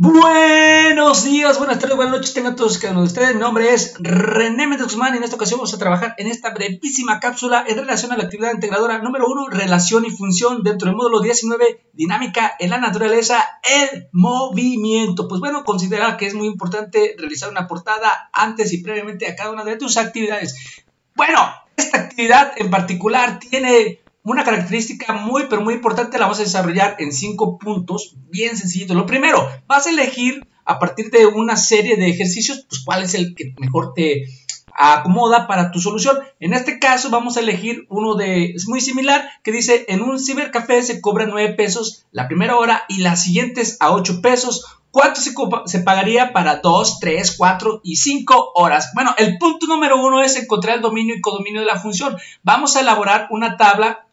Buenos días, buenas tardes, buenas noches, tengan todos cada uno de ustedes. Mi nombre es René Méndez Guzmán y en esta ocasión vamos a trabajar en esta brevísima cápsula en relación a la actividad integradora número 1, relación y función dentro del módulo 19, dinámica en la naturaleza, el movimiento. Pues bueno, considera que es muy importante realizar una portada antes y previamente a cada una de tus actividades. Bueno, esta actividad en particular tiene una característica muy, pero muy importante la vamos a desarrollar en cinco puntos bien sencillitos. Lo primero, vas a elegir a partir de una serie de ejercicios, pues cuál es el que mejor te acomoda para tu solución. En este caso vamos a elegir uno de, es muy similar, que dice, en un cibercafé se cobra 9 pesos la primera hora y las siguientes a 8 pesos. ¿Cuánto se, se, pagaría para 2, 3, 4 y 5 horas? Bueno, el punto número uno es encontrar el dominio y codominio de la función. Vamos a elaborar una tabla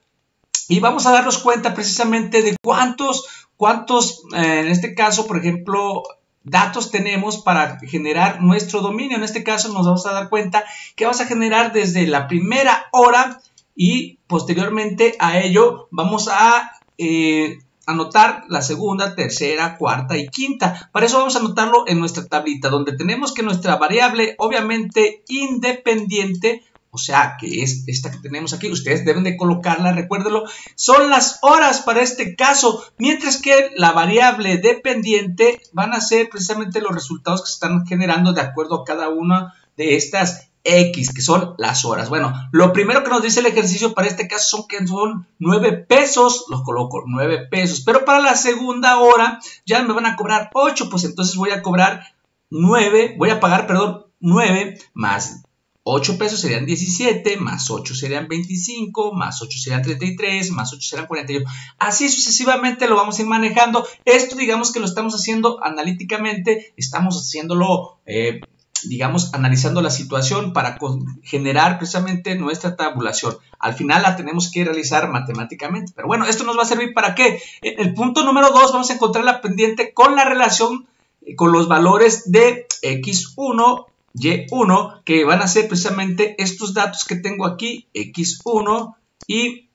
y vamos a darnos cuenta precisamente de cuántos, cuántos, eh, en este caso, por ejemplo, datos tenemos para generar nuestro dominio. En este caso nos vamos a dar cuenta que vamos a generar desde la primera hora y posteriormente a ello vamos a eh, anotar la segunda, tercera, cuarta y quinta. Para eso vamos a anotarlo en nuestra tablita, donde tenemos que nuestra variable, obviamente independiente, o sea, que es esta que tenemos aquí, ustedes deben de colocarla, recuérdenlo, son las horas para este caso, mientras que la variable dependiente van a ser precisamente los resultados que se están generando de acuerdo a cada una de estas X, que son las horas. Bueno, lo primero que nos dice el ejercicio para este caso son que son 9 pesos, los coloco 9 pesos, pero para la segunda hora ya me van a cobrar 8, pues entonces voy a cobrar 9, voy a pagar, perdón, 9 más 8 pesos serían 17, más 8 serían 25, más 8 serían 33, más 8 serían 41. Así sucesivamente lo vamos a ir manejando. Esto digamos que lo estamos haciendo analíticamente, estamos haciéndolo, eh, digamos, analizando la situación para generar precisamente nuestra tabulación. Al final la tenemos que realizar matemáticamente. Pero bueno, esto nos va a servir para qué? En el punto número 2 vamos a encontrar la pendiente con la relación eh, con los valores de x1 y1, que van a ser precisamente estos datos que tengo aquí, X1 y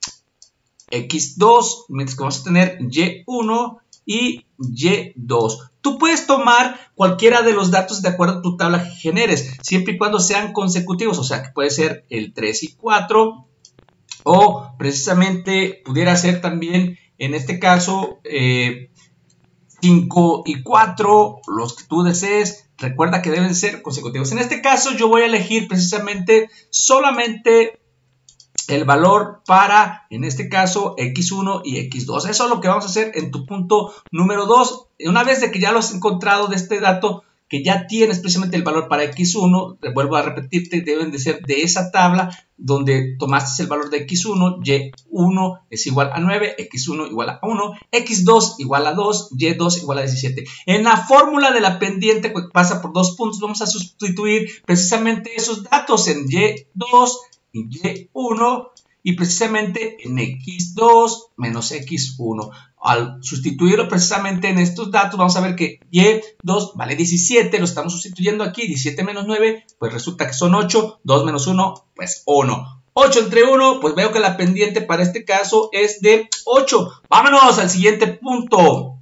X2, mientras que vamos a tener Y1 y Y2. Tú puedes tomar cualquiera de los datos de acuerdo a tu tabla que generes, siempre y cuando sean consecutivos, o sea que puede ser el 3 y 4, o precisamente pudiera ser también, en este caso, 5 eh, y 4, los que tú desees, Recuerda que deben ser consecutivos. En este caso yo voy a elegir precisamente solamente el valor para, en este caso, x1 y x2. Eso es lo que vamos a hacer en tu punto número 2. Una vez de que ya lo has encontrado de este dato, que ya tienes precisamente el valor para x1, vuelvo a repetirte, deben de ser de esa tabla donde tomaste el valor de x1, y1 es igual a 9, x1 igual a 1, x2 igual a 2, y2 igual a 17. En la fórmula de la pendiente que pasa por dos puntos, vamos a sustituir precisamente esos datos en y2 y y1 y precisamente en x2 menos x1. Al sustituirlo precisamente en estos datos, vamos a ver que y2 vale 17, lo estamos sustituyendo aquí, 17 menos 9, pues resulta que son 8, 2 menos 1, pues 1. 8 entre 1, pues veo que la pendiente para este caso es de 8. Vámonos al siguiente punto.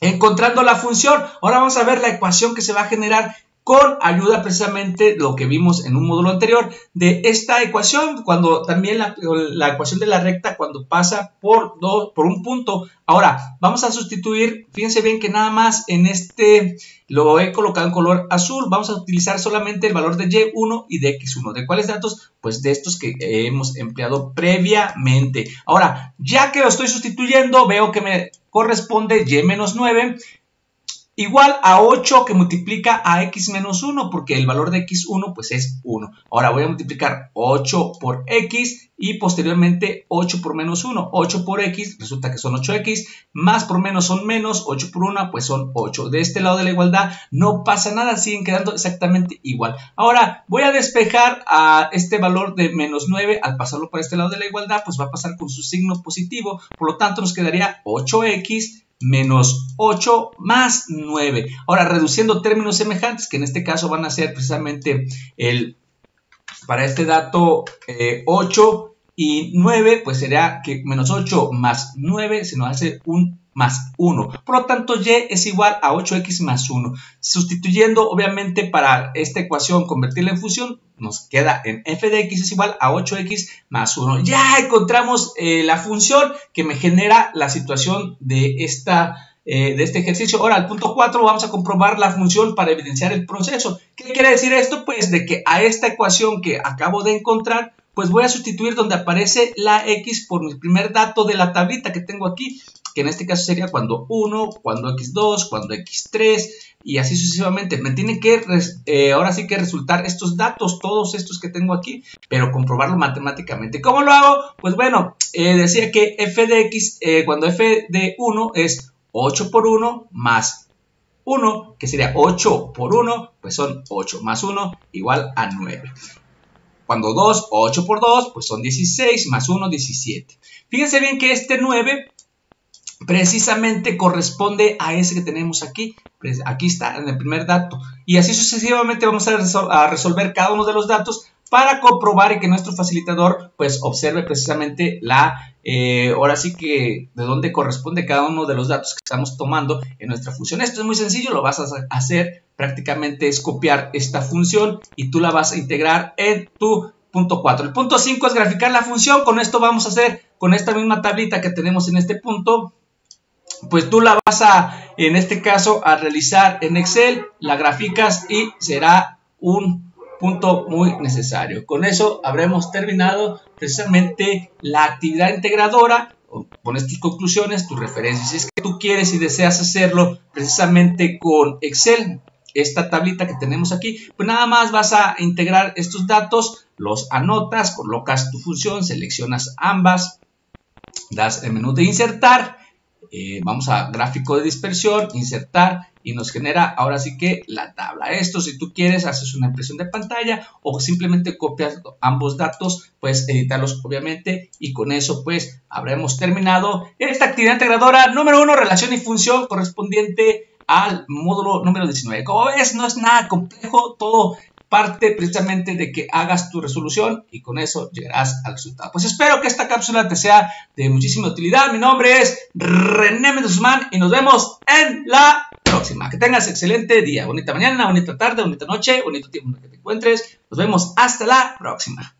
Encontrando la función, ahora vamos a ver la ecuación que se va a generar con ayuda precisamente lo que vimos en un módulo anterior de esta ecuación, cuando también la, ecuación de la recta cuando pasa por, dos, por un punto. Ahora, vamos a sustituir, fíjense bien que nada más en este lo he colocado en color azul, vamos a utilizar solamente el valor de y1 y de x1. ¿De cuáles datos? Pues de estos que hemos empleado previamente. Ahora, ya que lo estoy sustituyendo, veo que me corresponde y menos 9 igual a 8 que multiplica a x menos 1, porque el valor de x1 pues es 1. Ahora voy a multiplicar 8 por x y posteriormente 8 por menos 1. 8 por x resulta que son 8x, más por menos son menos, 8 por 1 pues son 8. De este lado de la igualdad no pasa nada, siguen quedando exactamente igual. Ahora voy a despejar a este valor de menos 9, al pasarlo por este lado de la igualdad pues va a pasar con su signo positivo, por lo tanto nos quedaría 8x menos 8 más 9. Ahora, reduciendo términos semejantes, que en este caso van a ser precisamente el, para este dato 8 eh, y 9, pues sería que menos 8 más 9 se nos hace un más 1. Por lo tanto, y es igual a 8x más 1. Sustituyendo, obviamente, para esta ecuación, convertirla en función, nos queda en f de x es igual a 8x más 1. Ya encontramos eh, la función que me genera la situación de esta eh, de este ejercicio. Ahora, al punto 4 vamos a comprobar la función para evidenciar el proceso. ¿Qué quiere decir esto? Pues de que a esta ecuación que acabo de encontrar, pues voy a sustituir donde aparece la x por mi primer dato de la tablita que tengo aquí, que en este caso sería cuando 1, cuando x2, cuando x3 y así sucesivamente. Me tiene que, eh, ahora sí que resultar estos datos, todos estos que tengo aquí, pero comprobarlo matemáticamente. ¿Cómo lo hago? Pues bueno, eh, decía que f de x, cuando f de 1 es 8 por 1 más 1, que sería 8 por 1, pues son 8 más 1 igual a 9. Cuando 2, 8 por 2, pues son 16 más 1, 17. Fíjense bien que este 9 precisamente corresponde a ese que tenemos aquí. Pues aquí está en el primer dato. Y así sucesivamente vamos a, resolver cada uno de los datos para comprobar y que nuestro facilitador pues observe precisamente la, eh, ahora sí que de dónde corresponde cada uno de los datos que estamos tomando en nuestra función. Esto es muy sencillo, lo vas a hacer prácticamente es copiar esta función y tú la vas a integrar en tu punto 4. El punto 5 es graficar la función, con esto vamos a hacer con esta misma tablita que tenemos en este punto, pues tú la vas a, en este caso, a realizar en Excel, la graficas y será un punto muy necesario. Con eso habremos terminado precisamente la actividad integradora. Pones tus conclusiones, tus referencias. Si es que tú quieres y deseas hacerlo precisamente con Excel, esta tablita que tenemos aquí, pues nada más vas a integrar estos datos, los anotas, colocas tu función, seleccionas ambas, das el menú de insertar, eh, vamos a gráfico de dispersión, insertar, y nos genera ahora sí que la tabla. Esto si tú quieres haces una impresión de pantalla o simplemente copias ambos datos, puedes editarlos obviamente y con eso pues habremos terminado esta actividad integradora número uno, relación y función correspondiente al módulo número 19. Como ves, no es nada complejo, todo parte precisamente de que hagas tu resolución y con eso llegarás al resultado. Pues espero que esta cápsula te sea de muchísima utilidad. Mi nombre es René Mendozman y nos vemos en la próxima. Que tengas excelente día, bonita mañana, bonita tarde, bonita noche, bonito tiempo en que te encuentres. Nos vemos hasta la próxima.